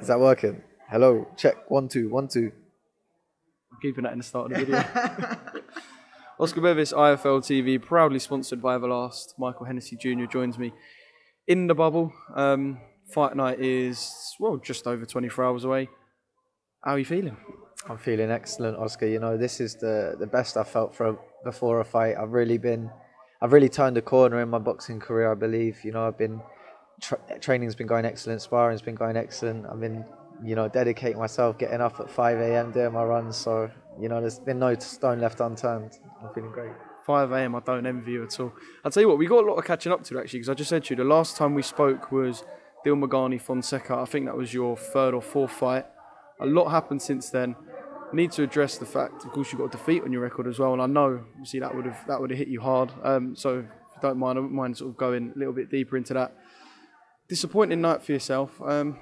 Is that working? Hello, check one two one two. I'm keeping that in the start of the video. Oscar Bevis, IFL TV, proudly sponsored by Everlast. Michael Hennessy Jr. joins me in the bubble. Um, fight night is well just over 24 hours away. How are you feeling? I'm feeling excellent, Oscar. You know, this is the the best I've felt for before a fight. I've really been, I've really turned a corner in my boxing career. I believe. You know, I've been tra- training's been going excellent, sparring's been going excellent. I've been, you know, dedicating myself, getting up at 5 a.m. doing my runs. So you know, there's been no stone left unturned. I'm feeling great. 5 a.m. I don't envy you at all. I'll tell you what, we got a lot of catching up to actually, because I just said to you the last time we spoke was Dil Magani Fonseca. I think that was your third or fourth fight. A lot happened since then. Need to address the fact, of course, you got a defeat on your record as well, and I know, see, that would have that would have hit you hard. Um, so, if you don't mind, I wouldn't mind sort of going a little bit deeper into that. Disappointing night for yourself. Um,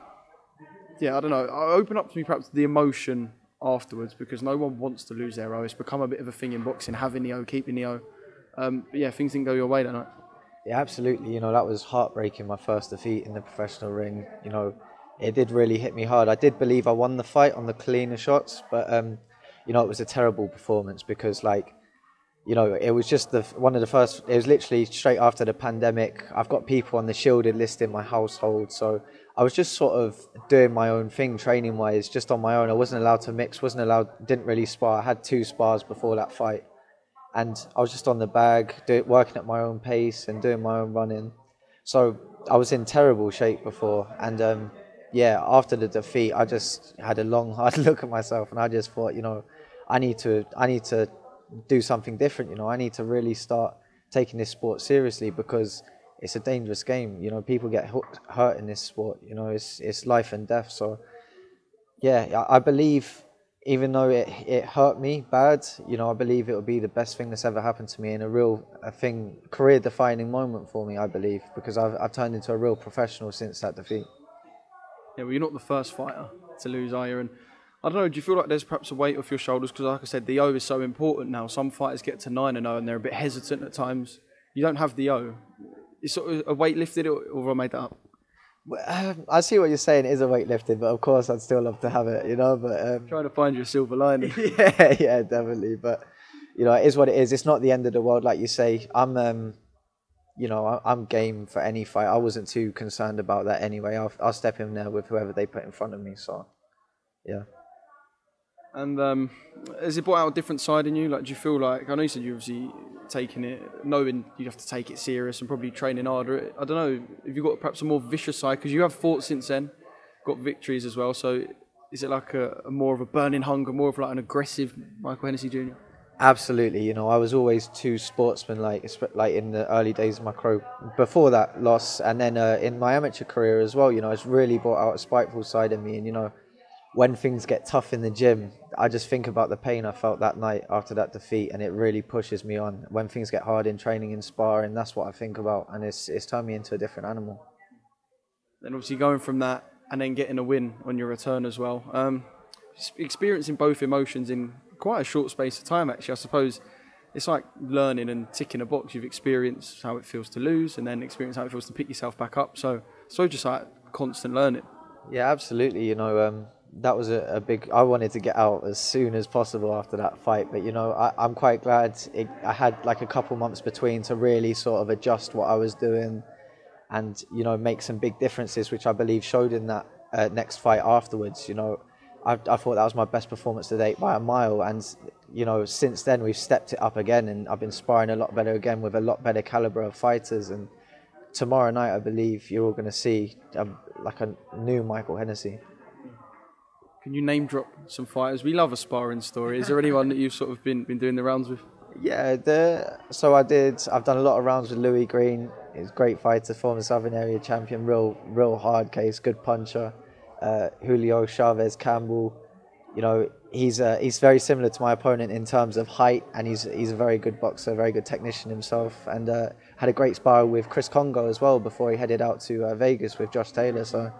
yeah, I don't know. Open up to me perhaps the emotion afterwards because no one wants to lose their O. It's become a bit of a thing in boxing, having the O, keeping the O. Um, but yeah, things didn't go your way that night. Yeah, absolutely. You know, that was heartbreaking, my first defeat in the professional ring. You know, it did really hit me hard. I did believe I won the fight on the cleaner shots, but, um, you know, it was a terrible performance because, like, you know, it was just the one of the first. It was literally straight after the pandemic. I've got people on the shielded list in my household, so I was just sort of doing my own thing, training wise, just on my own. I wasn't allowed to mix, wasn't allowed, didn't really spar. I had two spars before that fight, and I was just on the bag, do, working at my own pace and doing my own running. So I was in terrible shape before, and um, yeah, after the defeat, I just had a long, hard look at myself, and I just thought, you know, I need to, I need to do something different. You know, I need to really start taking this sport seriously because it's a dangerous game. You know, people get hurt in this sport. You know, it's it's life and death. So, yeah, I believe even though it it hurt me bad, you know, I believe it will be the best thing that's ever happened to me and a real a thing career defining moment for me. I believe because I've I've turned into a real professional since that defeat. Yeah, well, you're not the first fighter to lose, are you? And I don't know. Do you feel like there's perhaps a weight off your shoulders? Because, like I said, the O is so important now. Some fighters get to nine and zero, and they're a bit hesitant at times. You don't have the O. Is sort of a weight lifted, or, or I made that up? Well, um, I see what you're saying. It is a weight lifted, but of course, I'd still love to have it. You know, but um, trying to find your silver lining. yeah, yeah, definitely. But you know, it is what it is. It's not the end of the world, like you say. I'm, um, you know, I'm game for any fight. I wasn't too concerned about that anyway. I'll, I'll step in there with whoever they put in front of me. So, yeah. And um, has it brought out a different side in you? Like, do you feel like I know you said you obviously taking it, knowing you have to take it serious and probably training harder. I don't know if you've got perhaps a more vicious side because you have fought since then, got victories as well. So is it like a, a, more of a burning hunger, more of like an aggressive Michael Hennessy Jr.? Absolutely. You know, I was always too sportsman-like, like in the early days of my career. Before that loss, and then uh, in my amateur career as well. You know, it's really brought out a spiteful side in me, and you know when things get tough in the gym, I just think about the pain I felt that night after that defeat, and it really pushes me on. When things get hard in training and sparring, that's what I think about, and it's it's turned me into a different animal. Then obviously going from that and then getting a win on your return as well, um, experiencing both emotions in quite a short space of time. Actually, I suppose it's like learning and ticking a box. You've experienced how it feels to lose, and then experience how it feels to pick yourself back up. So, so just like constant learning. Yeah, absolutely. You know. Um, that was a, a, big. I wanted to get out as soon as possible after that fight, but you know, I, am quite glad it, I had like a couple months between to really sort of adjust what I was doing, and you know, make some big differences, which I believe showed in that uh, next fight afterwards. You know, I, I thought that was my best performance to date by a mile, and you know, since then we've stepped it up again, and I've been sparring a lot better again with a lot better caliber of fighters, and tomorrow night I believe you're all going to see um, like a new Michael Hennessy. Can you name drop some fighters? We love a sparring story. Is there anyone that you've sort of been, been doing the rounds with? Yeah, the, so I did. I've done a lot of rounds with Louis Greene. He's a great fighter, former Southern Area champion, real real hard case, good puncher. Uh, Julio Chavez Campbell, you know, he's uh, he's very similar to my opponent in terms of height, and he's he's a very good boxer, very good technician himself, and uh, had a great spar with Chris Kongo as well before he headed out to uh, Vegas with Josh Taylor. So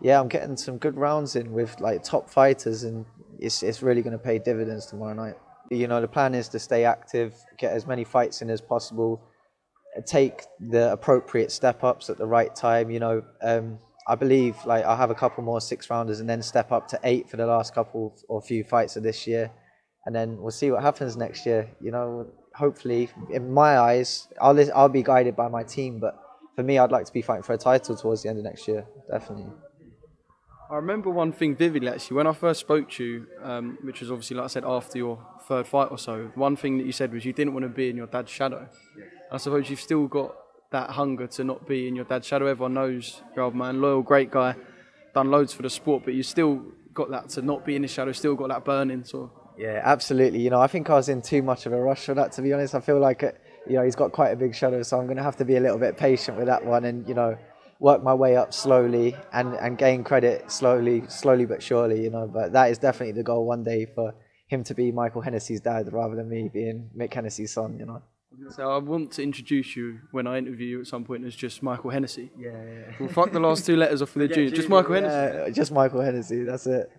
yeah, I'm getting some good rounds in with like top fighters, and it's it's really going to pay dividends tomorrow night. You know, the plan is to stay active, get as many fights in as possible, take the appropriate step ups at the right time. You know, um, I believe like I'll have a couple more six rounders and then step up to eight for the last couple or few fights of this year, and then we'll see what happens next year. You know, hopefully, in my eyes, I'll I'll be guided by my team, but for me, I'd like to be fighting for a title towards the end of next year, definitely. I remember one thing vividly actually when I first spoke to you, um, which was obviously like I said after your third fight or so. One thing that you said was you didn't want to be in your dad's shadow. I suppose you've still got that hunger to not be in your dad's shadow. Everyone knows your old man, loyal, great guy, done loads for the sport, but you still got that to not be in his shadow. Still got that burning. Of. Yeah, absolutely. You know, I think I was in too much of a rush for that. To be honest, I feel like it, you know he's got quite a big shadow, so I'm going to have to be a little bit patient with that one, and you know work my way up slowly and, and gain credit slowly, slowly but surely, you know. But that is definitely the goal one day for him to be Michael Hennessy's dad rather than me being Mick Hennessy's son, you know. So I want to introduce you when I interview you at some point as just Michael Hennessy. Yeah, yeah. Well, fuck the last two letters off of the yeah, G. Just Michael Hennessy. Just Michael Hennessy. That's it.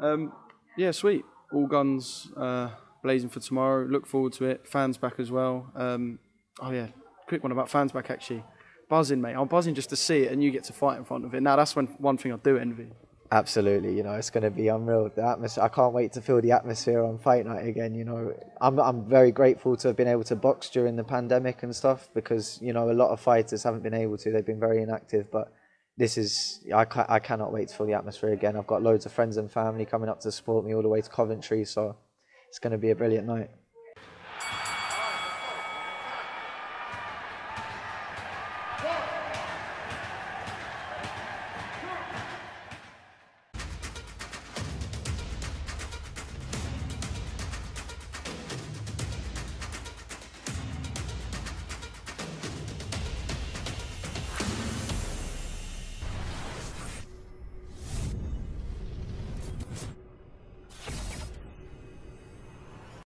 Um, yeah, sweet. All guns uh, blazing for tomorrow. Look forward to it. Fans back as well. Um, oh yeah, quick one about fans back actually buzzing, mate. I'm buzzing just to see it, and you get to fight in front of it. Now that's when one thing I do envy. Absolutely, you know it's going to be unreal. The atmosphere, I can't wait to feel the atmosphere on fight night again. You know, I'm I'm very grateful to have been able to box during the pandemic and stuff because you know a lot of fighters haven't been able to. They've been very inactive, but this is I, ca- I cannot wait to feel the atmosphere again. I've got loads of friends and family coming up to support me all the way to Coventry, so it's going to be a brilliant night.